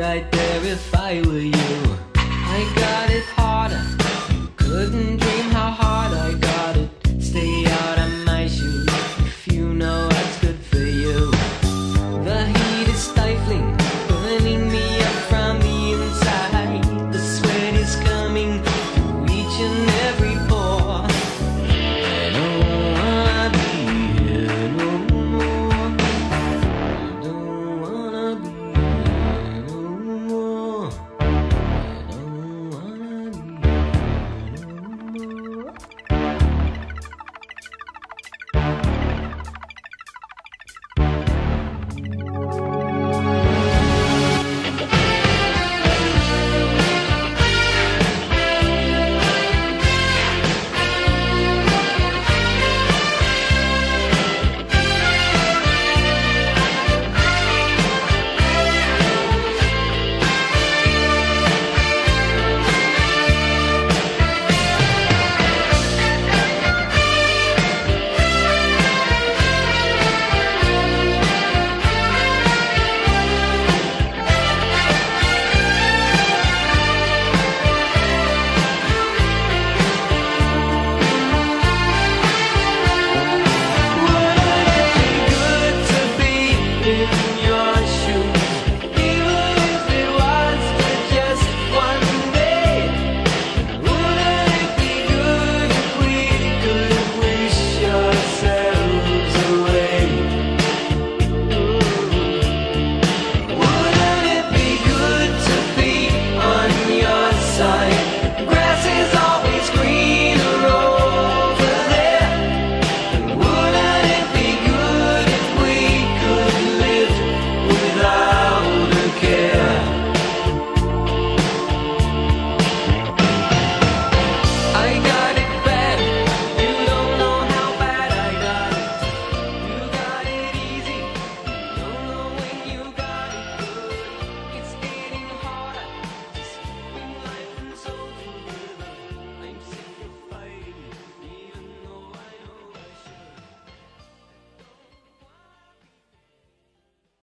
right there if I were you. I got it harder, you couldn't